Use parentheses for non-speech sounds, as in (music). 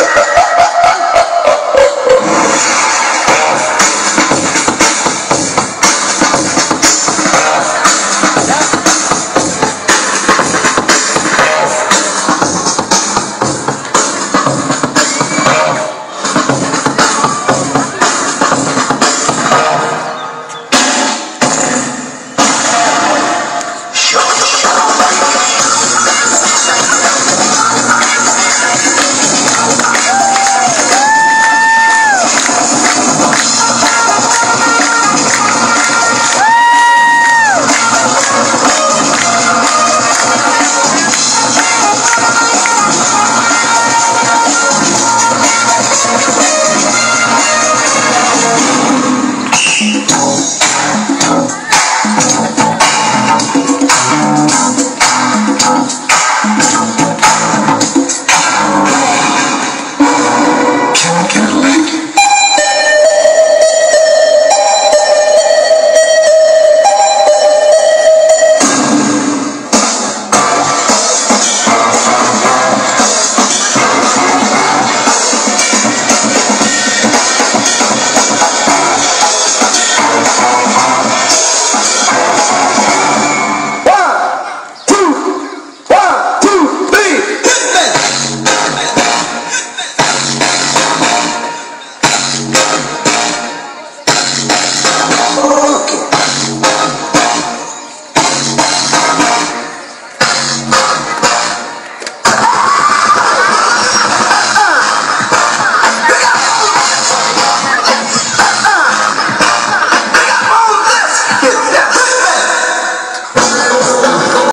Ha (laughs) ha.